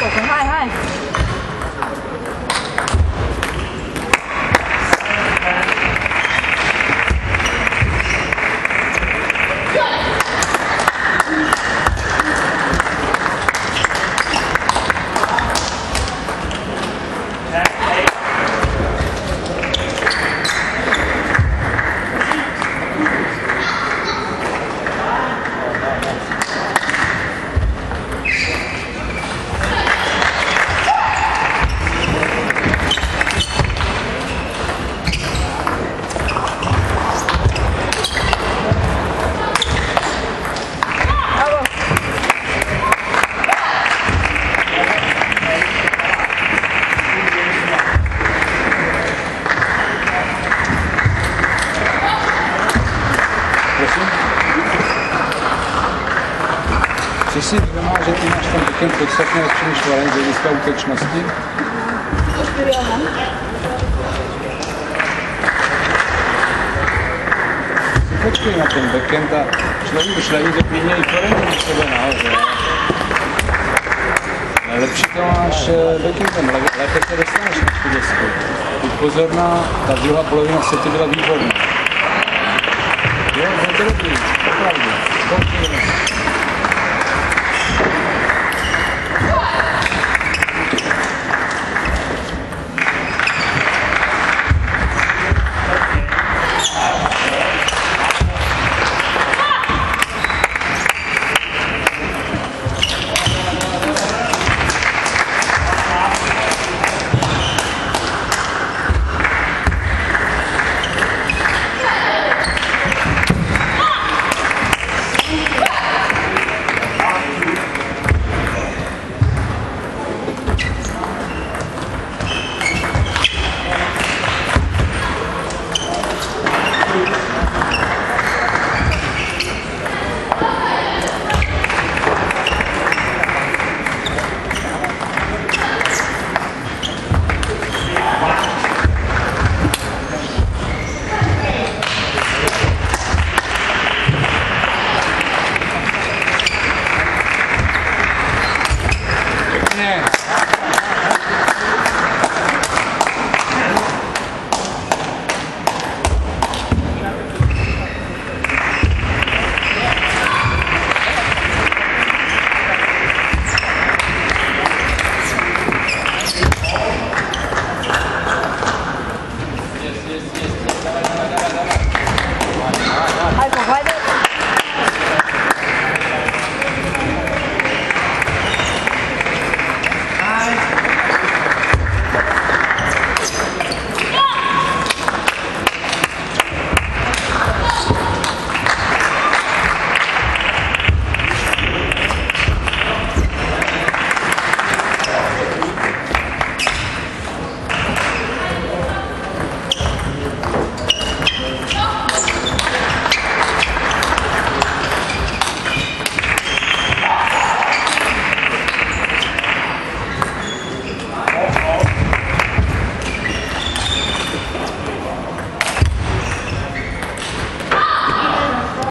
Của 二 Myslíš, že máš, že ty máš ten backend podstatně lepší než Valen z hlediska útočnosti? Počkej na ten backend a člověk už to klidně i forehand než tebe nahoře. Ale lepší to máš eh, backendem, lé- lépe se dostaneš na tu desku. Buď pozor na, ta druhá polovina sety byla výborná. Jo, to dobrý, opravdu. Spokojně. 还搞快点